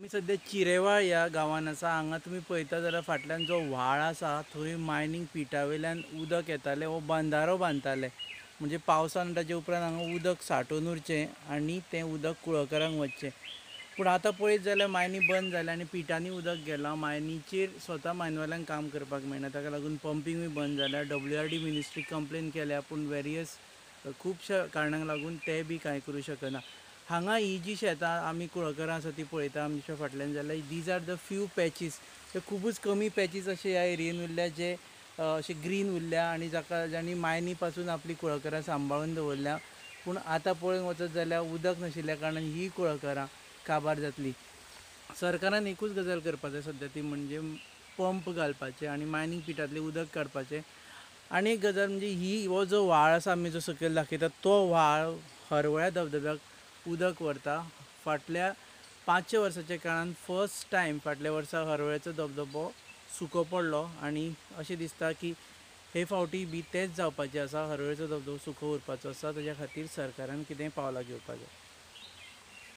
मी सध्या चिरेवाळ ह्या गांवान आसा हांगा तुमी पळयता जाल्यार फाटल्यान जो व्हाळ आसा थंय मायनींग पिठा वयल्यान उदक येतालें वो बंदारो बांदताले म्हणजे पावसान ताचे उपरांत हांगा उदक सांठोवन उरचें आनी तें उदक कुळकरांक वचचें. पूण आतां पळयत जाल्यार मायनी बंद जाल्या आनी पिठांनी उदक गेलां. मायनीचेर स्वता मायनवाल्यांक काम करपाक मेळना. ताका लागून पंपींगूय बंद जाल्या. W R D ministry complain केल्या. पूण वेरियस खुबश्या कारणांक लागून ते बी कांय करूं शकना. हांगा ही जी शेतां आमी कुळागरां आसा ती पळयता आमच्या फाटल्यान जाल्यार these are the few patches ते खुबूच कमी पॅचीस अशे ह्या एरियेन उरल्या जे अशे ग्रीन उरल्या आनी जाका जाणी मायनी पासून आपली कुळागरां सांबाळून दवरल्या. पूण आतां पळोवंक वचत जाल्यार उदक नाशिल्ल्या कारणान ही कुळागरां काबार जातली. सरकारान एकूच गजाल करपाचें सद्या ती म्हणजे पंप घालपाचे आनी मायनींग पिठांतलें उदक काडपाचें. आनी एक गजाल म्हणजे ही हो जो व्हाळ आसा आमी जो सकयल दाखयता तो व्हाळ हरवळ्या धबधब्याक उदक व्हरता. फाटल्या पांचशे वर्साच्या काळान फर्स्ट टायम फाटल्या वर्सा हरवळ्याचो धबधबो सुको पडलो आनी अशें दिसता की हे फावटी बी तेंच जावपाचें आसा हरवळेचो धबधबो सुको उरपाचो आसा ताच्या खातीर सरकारान कितेंय पावलां घेवपाक जाय